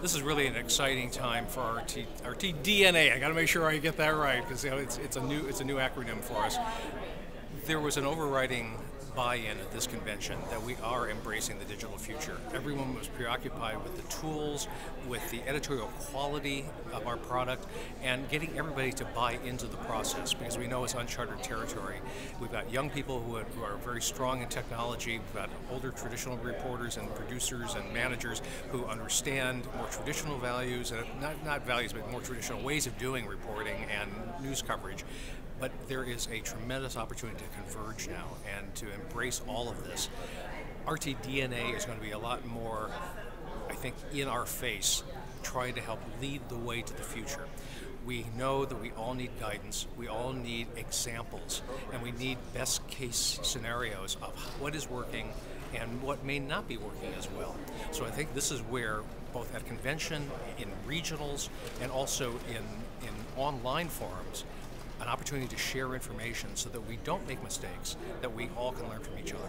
This is really an exciting time for RT, RT DNA. I got to make sure I get that right because you know, it's, it's a new it's a new acronym for us. There was an overriding buy-in at this convention that we are embracing the digital future. Everyone was preoccupied with the tools, with the editorial quality of our product, and getting everybody to buy into the process because we know it's uncharted territory. We've got young people who, are very strong in technology. We've got older traditional reporters and producers and managers who understand more traditional values, and not, not values, but more traditional ways of doing reporting and news coverage. But there is a tremendous opportunity to converge now and to embrace all of this. RTDNA is going to be a lot more, I think, in our face, trying to help lead the way to the future. We know that we all need guidance, we all need examples, and we need best case scenarios of what is working and what may not be working as well. So I think this is where both at convention, in regionals, and also in, in online forums, an opportunity to share information so that we don't make mistakes, that we all can learn from each other.